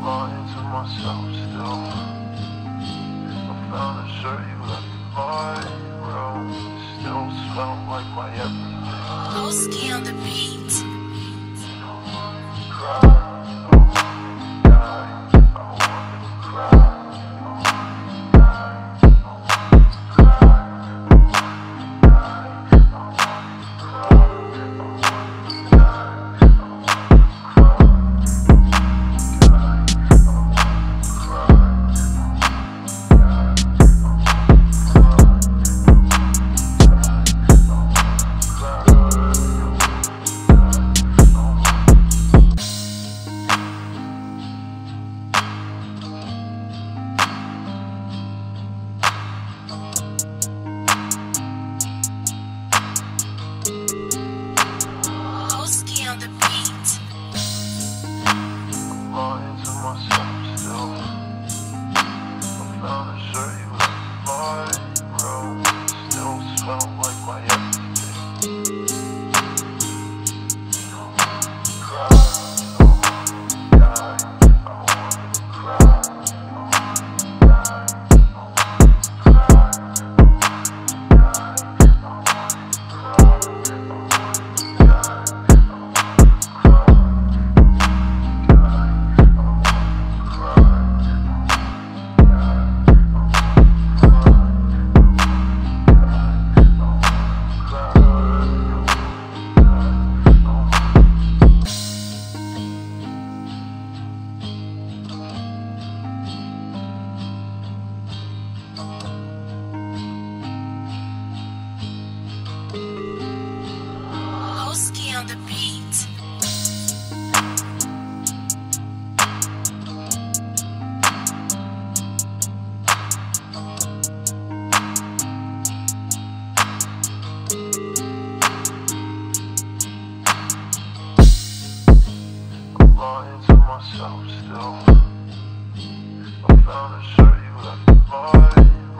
more into myself still. I found a shirt you left in my room. Still smell like my everything. Owski on the beat. lying myself still. I found a shirt you left behind.